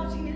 watching